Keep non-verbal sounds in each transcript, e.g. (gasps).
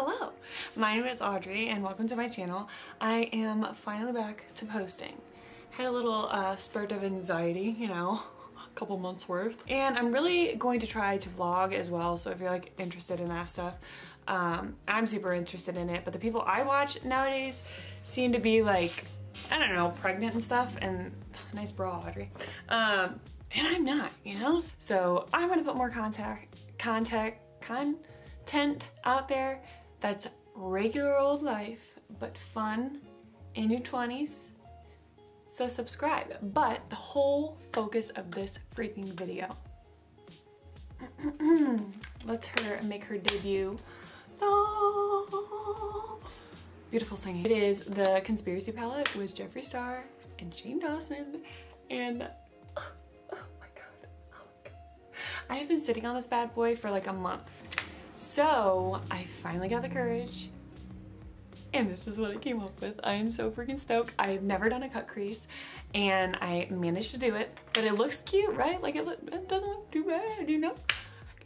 Hello, my name is Audrey and welcome to my channel. I am finally back to posting. Had a little uh, spurt of anxiety, you know, (laughs) a couple months worth. And I'm really going to try to vlog as well, so if you're like interested in that stuff, um, I'm super interested in it. But the people I watch nowadays seem to be like, I don't know, pregnant and stuff, and (sighs) nice bra, Audrey. Um, and I'm not, you know? So I'm gonna put more contact, contact, content out there that's regular old life, but fun in your 20s. So subscribe. But the whole focus of this freaking video, (clears throat) let's her make her debut. Oh, beautiful singing. It is the Conspiracy Palette with Jeffree Star and Shane Dawson. And (gasps) oh my god, oh my god. I have been sitting on this bad boy for like a month. So I finally got the courage and this is what I came up with. I am so freaking stoked. I've never done a cut crease and I managed to do it, but it looks cute, right? Like it, it doesn't look too bad, you know?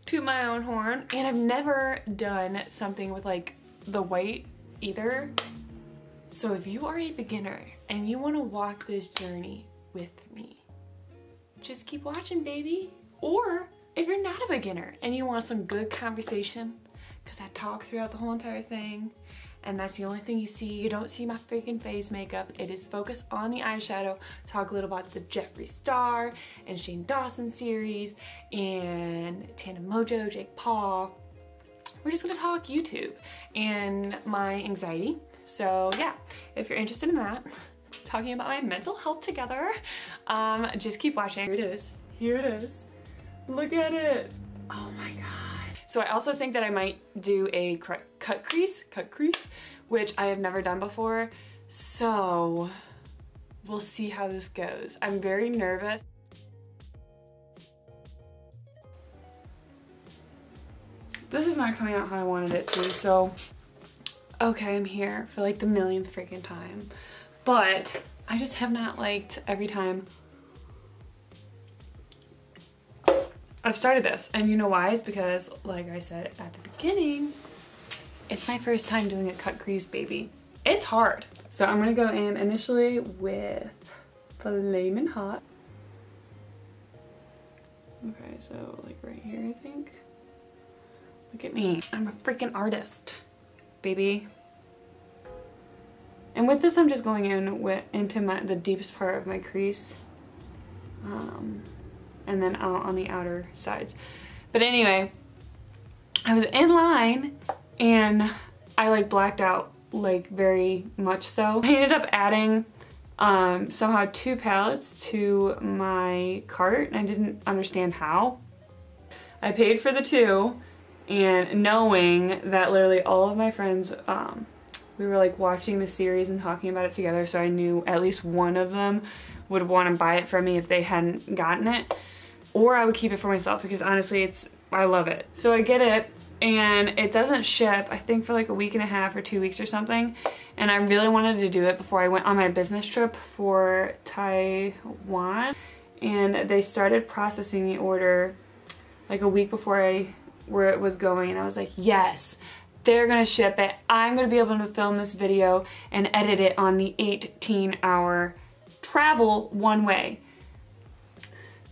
To my own horn. And I've never done something with like the white either. So if you are a beginner and you wanna walk this journey with me, just keep watching, baby. Beginner and you want some good conversation, because I talk throughout the whole entire thing, and that's the only thing you see. You don't see my freaking face makeup. It is focused on the eyeshadow. Talk a little about the Jeffree Star and Shane Dawson series and Tana Mongeau, Jake Paul. We're just gonna talk YouTube and my anxiety. So yeah, if you're interested in that, (laughs) talking about my mental health together, um, just keep watching. Here it is, here it is. Look at it. Oh my God. So I also think that I might do a cut crease, cut crease, which I have never done before. So we'll see how this goes. I'm very nervous. This is not coming out how I wanted it to, so okay, I'm here for like the millionth freaking time. But I just have not liked every time I've started this and you know why? It's because like I said at the beginning, it's my first time doing a cut crease baby. It's hard. So I'm gonna go in initially with the Flamin' Hot. Okay, so like right here I think. Look at me, I'm a freaking artist, baby. And with this I'm just going in with, into my, the deepest part of my crease. Um, and then out on the outer sides. But anyway, I was in line and I like blacked out like very much so. I ended up adding um, somehow two palettes to my cart and I didn't understand how. I paid for the two and knowing that literally all of my friends, um, we were like watching the series and talking about it together so I knew at least one of them would want to buy it from me if they hadn't gotten it or I would keep it for myself because honestly it's I love it. So I get it and it doesn't ship I think for like a week and a half or two weeks or something and I really wanted to do it before I went on my business trip for Taiwan and they started processing the order like a week before I where it was going and I was like yes they're gonna ship it I'm gonna be able to film this video and edit it on the 18 hour travel one way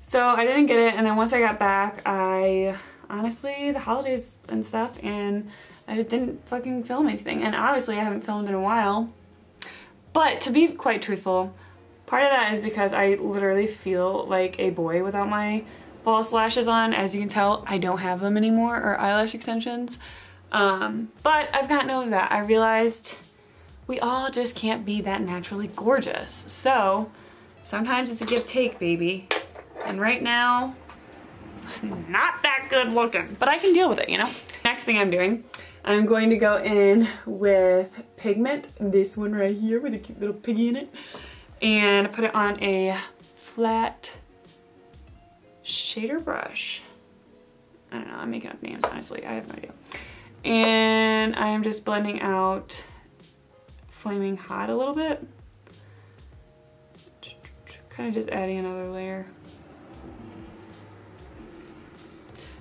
so I didn't get it and then once I got back, I honestly, the holidays and stuff, and I just didn't fucking film anything. And obviously I haven't filmed in a while. But to be quite truthful, part of that is because I literally feel like a boy without my false lashes on. As you can tell, I don't have them anymore, or eyelash extensions. Um, but I've gotten over that. I realized we all just can't be that naturally gorgeous. So sometimes it's a give take, baby. And right now, (laughs) not that good looking, but I can deal with it, you know? Next thing I'm doing, I'm going to go in with pigment, this one right here with a cute little piggy in it, and put it on a flat shader brush. I don't know, I'm making up names, honestly, I have no idea. And I am just blending out Flaming Hot a little bit. Kind of just adding another layer.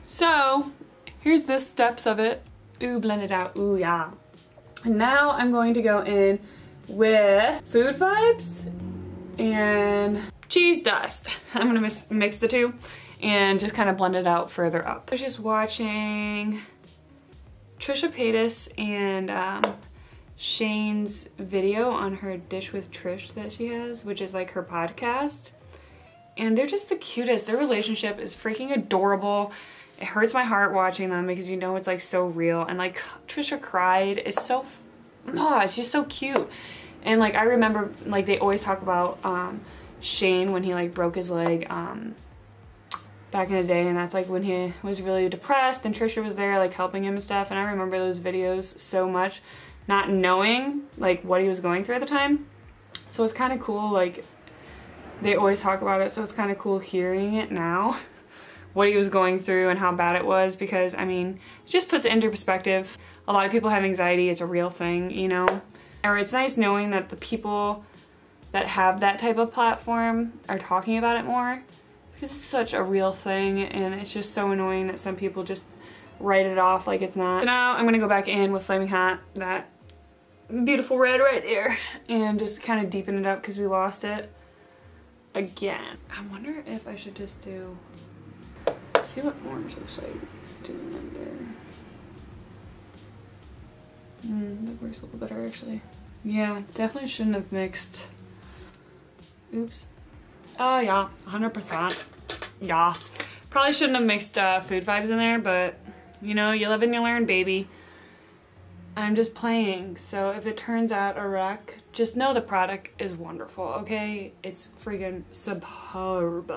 So here's the steps of it. Ooh, blend it out. Ooh, yeah. And now I'm going to go in with Food Vibes and Cheese Dust. (laughs) I'm gonna mix, mix the two and just kind of blend it out further up. I was just watching Trisha Paytas and um, Shane's video on her Dish with Trish that she has, which is like her podcast. And they're just the cutest. Their relationship is freaking adorable. It hurts my heart watching them because you know it's like so real. And like Trisha cried. It's so, oh, it's just so cute. And like I remember like they always talk about um, Shane when he like broke his leg um, back in the day and that's like when he was really depressed and Trisha was there like helping him and stuff and I remember those videos so much not knowing like what he was going through at the time. So it's kind of cool like they always talk about it so it's kind of cool hearing it now (laughs) what he was going through and how bad it was because I mean it just puts it into perspective. A lot of people have anxiety, it's a real thing, you know. Or it's nice knowing that the people that have that type of platform are talking about it more it's such a real thing and it's just so annoying that some people just write it off like it's not. So now I'm gonna go back in with Flaming Hot, that beautiful red right there, and just kind of deepen it up because we lost it again. I wonder if I should just do, see what orange looks like doing under. Mm, that works a little better actually. Yeah, definitely shouldn't have mixed. Oops. Oh yeah, 100%. Yeah. Probably shouldn't have mixed uh, food vibes in there, but you know, you live and you learn, baby. I'm just playing, so if it turns out a wreck, just know the product is wonderful, okay? It's freaking superb.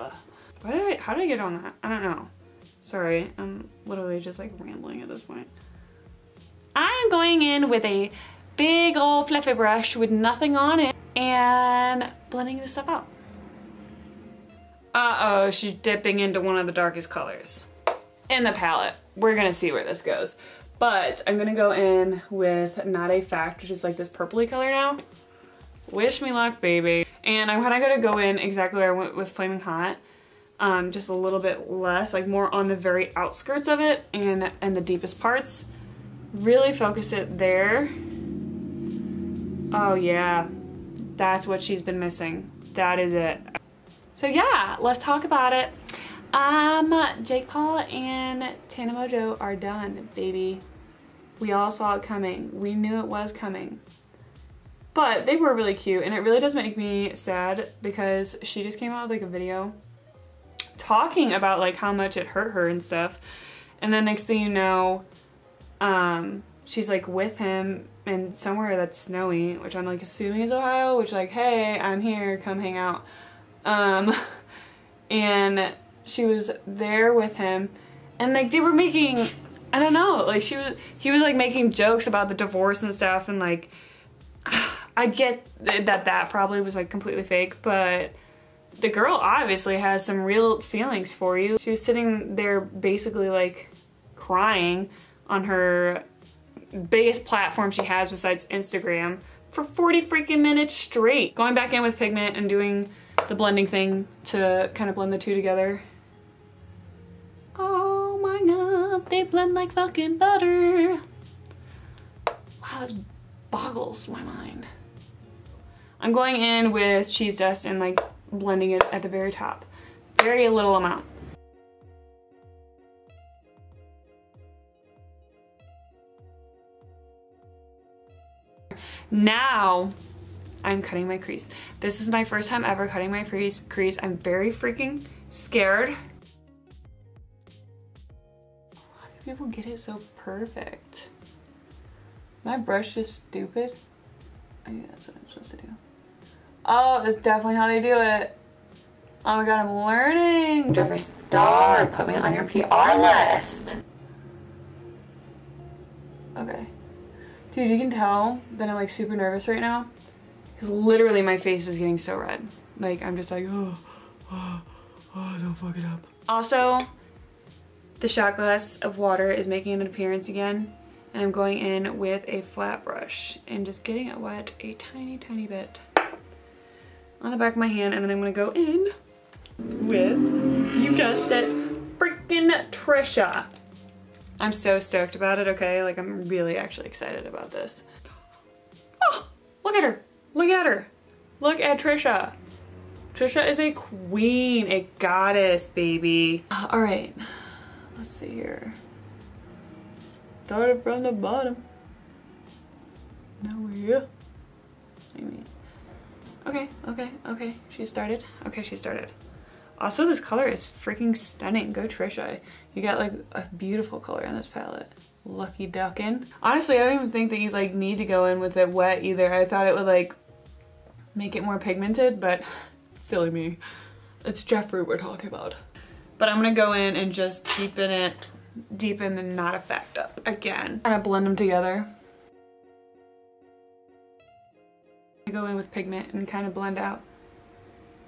Why did I, how did I get on that? I don't know. Sorry, I'm literally just like rambling at this point. I'm going in with a big old fluffy brush with nothing on it and blending this stuff out. Uh-oh, she's dipping into one of the darkest colors in the palette. We're gonna see where this goes. But I'm gonna go in with Not a Fact, which is like this purpley color now. Wish me luck, baby. And I'm kinda gonna go in exactly where I went with Flaming Hot. Um, just a little bit less, like more on the very outskirts of it and, and the deepest parts. Really focus it there. Oh yeah, that's what she's been missing. That is it. So yeah, let's talk about it. Um, Jake Paul and Tana Mongeau are done, baby. We all saw it coming. We knew it was coming. But they were really cute and it really does make me sad because she just came out with like a video talking about like how much it hurt her and stuff. And then next thing you know, um, she's like with him in somewhere that's snowy, which I'm like assuming is Ohio, which like, hey, I'm here, come hang out. Um, and she was there with him and like they were making, I don't know, like she was, he was like making jokes about the divorce and stuff and like, (sighs) I get that that probably was like completely fake, but the girl obviously has some real feelings for you. She was sitting there basically like crying on her biggest platform she has besides Instagram for 40 freaking minutes straight. Going back in with pigment and doing the blending thing to kind of blend the two together. Oh my god, they blend like fucking butter. Wow, this boggles my mind. I'm going in with cheese dust and like blending it at the very top. Very little amount. Now I'm cutting my crease. This is my first time ever cutting my crease. crease. I'm very freaking scared. How do people get it so perfect? My brush is stupid. Oh yeah, that's what I'm supposed to do. Oh, that's definitely how they do it. Oh my god, I'm learning. Jeffree Star, put me on your PR list. Okay. Dude, you can tell that I'm like super nervous right now. Because literally my face is getting so red. Like, I'm just like, oh, oh, oh, don't fuck it up. Also, the shot glass of water is making an appearance again. And I'm going in with a flat brush and just getting it wet a tiny, tiny bit on the back of my hand. And then I'm gonna go in with, you guessed it, freaking Trisha. I'm so stoked about it, okay? Like I'm really actually excited about this. Oh, look at her. Look at her. Look at Trisha. Trisha is a queen, a goddess, baby. All right, let's see here. Started from the bottom. Now we're here. I mean, okay, okay, okay. She started. Okay, she started. Also, this color is freaking stunning. Go Trisha. You got like a beautiful color in this palette. Lucky duckin'. Honestly, I don't even think that you like need to go in with it wet either. I thought it would like make it more pigmented, but silly me. It's Jeffree we're talking about. But I'm gonna go in and just deepen it, deepen the Not a Fact up again. Kind of blend them together. go in with pigment and kind of blend out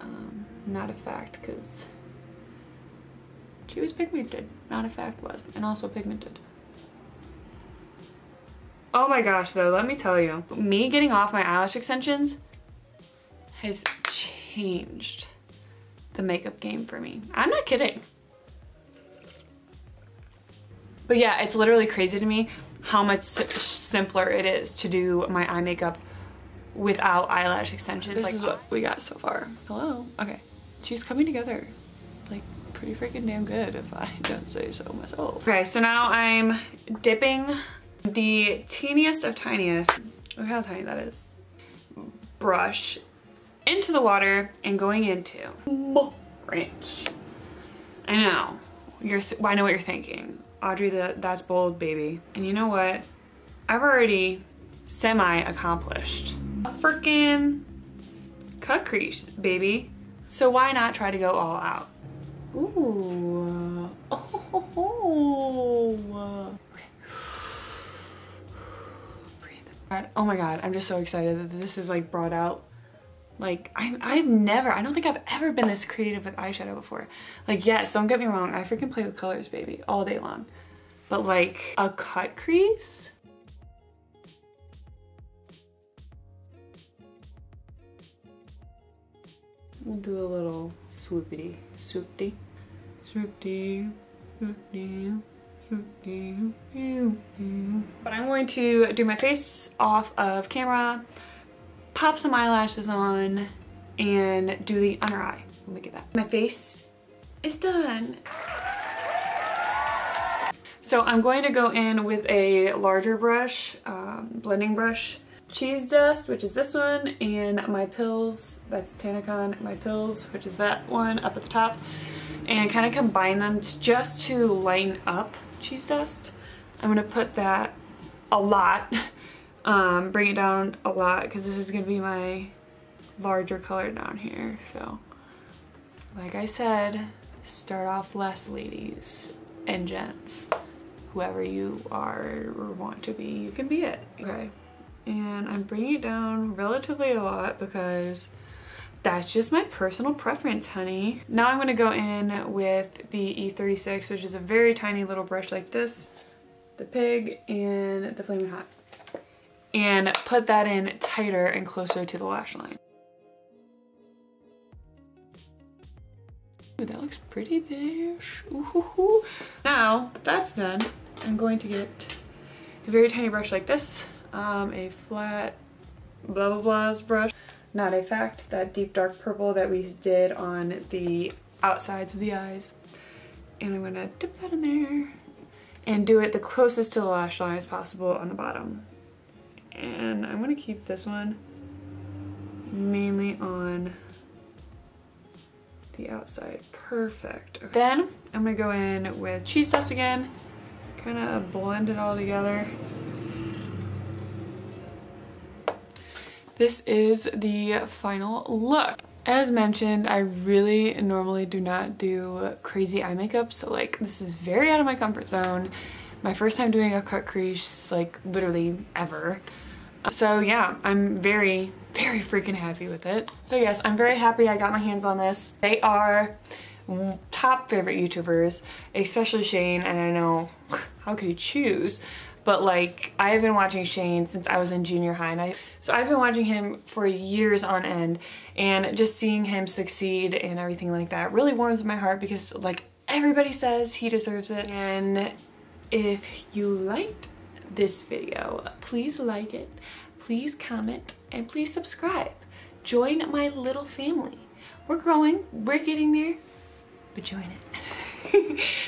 um, Not a Fact because she was pigmented, Not a Fact was, and also pigmented. Oh my gosh though, let me tell you, me getting off my eyelash extensions has changed the makeup game for me. I'm not kidding. But yeah, it's literally crazy to me how much simpler it is to do my eye makeup without eyelash extensions. This like, is what we got so far. Hello? Okay. She's coming together like pretty freaking damn good if I (laughs) don't say so myself. Okay, so now I'm dipping the teeniest of tiniest, look how tiny that is, brush into the water and going into ranch. I know, you're, well, I know what you're thinking. Audrey, the, that's bold, baby. And you know what? I've already semi-accomplished a freaking cut crease, baby. So why not try to go all out? Ooh. Oh. (laughs) Breathe. Oh my god, I'm just so excited that this is like brought out. Like, I, I've never, I don't think I've ever been this creative with eyeshadow before. Like, yes, don't get me wrong, I freaking play with colors, baby, all day long. But like, a cut crease? We'll do a little swoopity, swoopty, swoopty, swoopty, swoopty, But I'm going to do my face off of camera, pop some eyelashes on, and do the under eye. Let me get that. My face is done. So I'm going to go in with a larger brush, um, blending brush, cheese dust, which is this one, and my pills, that's Tanacon, my pills, which is that one up at the top, and kind of combine them to, just to lighten up cheese dust. I'm gonna put that a lot, (laughs) um, bring it down a lot, because this is gonna be my larger color down here, so. Like I said, start off less, ladies and gents. Whoever you are or want to be, you can be it, okay? and I'm bringing it down relatively a lot because that's just my personal preference, honey. Now I'm gonna go in with the E36, which is a very tiny little brush like this, the pig and the Flaming Hot, and put that in tighter and closer to the lash line. Ooh, that looks pretty bish. Ooh, Now that's done, I'm going to get a very tiny brush like this um, a flat blah blah blah's brush. Not a fact, that deep dark purple that we did on the outsides of the eyes. And I'm gonna dip that in there and do it the closest to the lash line as possible on the bottom. And I'm gonna keep this one mainly on the outside. Perfect. Okay. Then I'm gonna go in with cheese dust again, kind of blend it all together. this is the final look. As mentioned, I really normally do not do crazy eye makeup, so like this is very out of my comfort zone. My first time doing a cut crease, like literally ever. So yeah, I'm very, very freaking happy with it. So yes, I'm very happy I got my hands on this. They are top favorite YouTubers, especially Shane, and I know, how could you choose? but like I've been watching Shane since I was in junior high and I, so I've been watching him for years on end and just seeing him succeed and everything like that really warms my heart because like everybody says he deserves it and if you liked this video, please like it, please comment, and please subscribe. Join my little family. We're growing, we're getting there, but join it. (laughs)